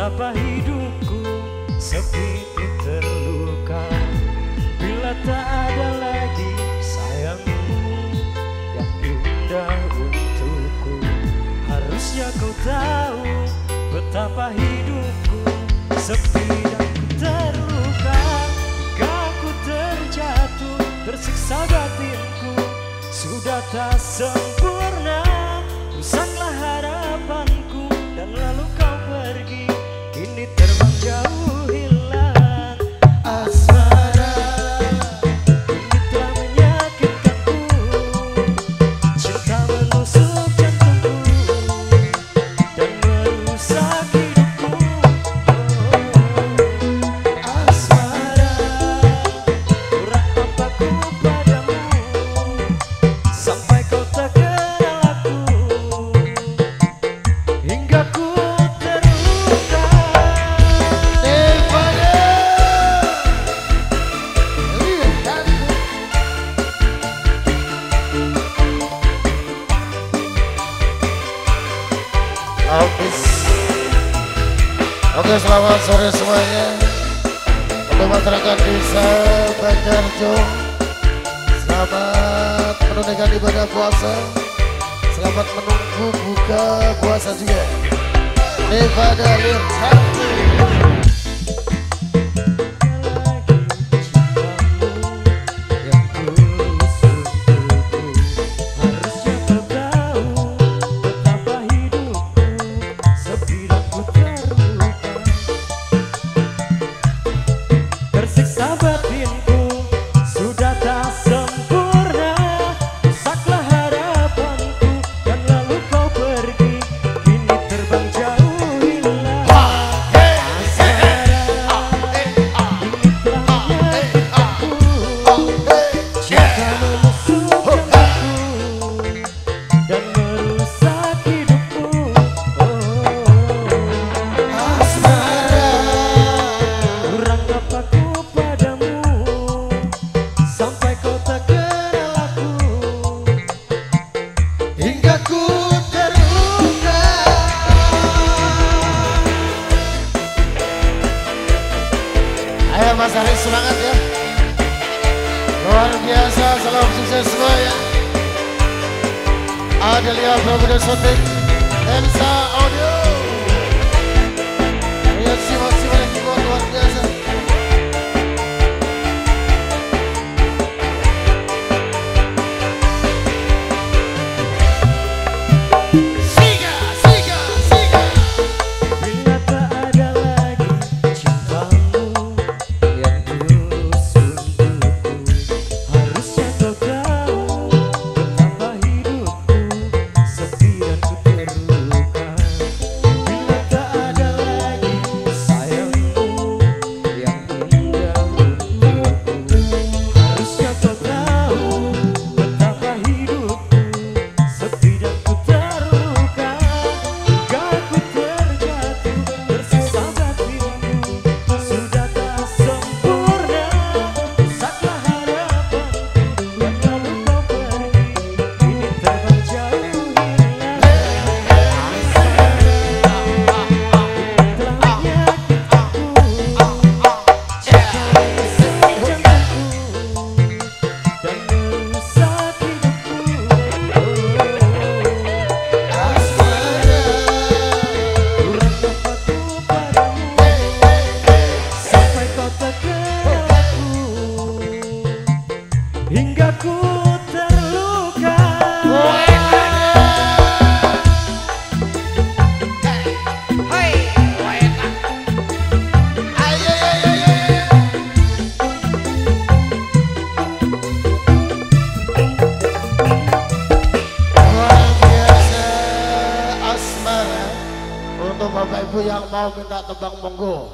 Betapa hidupku sepi terluka? Bila tak ada lagi sayangmu Yang indah untukku Harusnya kau tahu Betapa hidupku sepi dan terluka. Kaku terjatuh Tersiksa batinku Sudah tak sembuh Oke selamat sore semuanya. Untuk masyarakat desa Banjarjo Selamat menunaikan ibadah puasa. Selamat menunggu buka puasa juga. Nevada Lil Mas Haris semangat ya. Luar biasa salam sukses semua ya. Adelia Provider Sotik Elsa Audio. Ya Simon yang mau minta tebang monggo.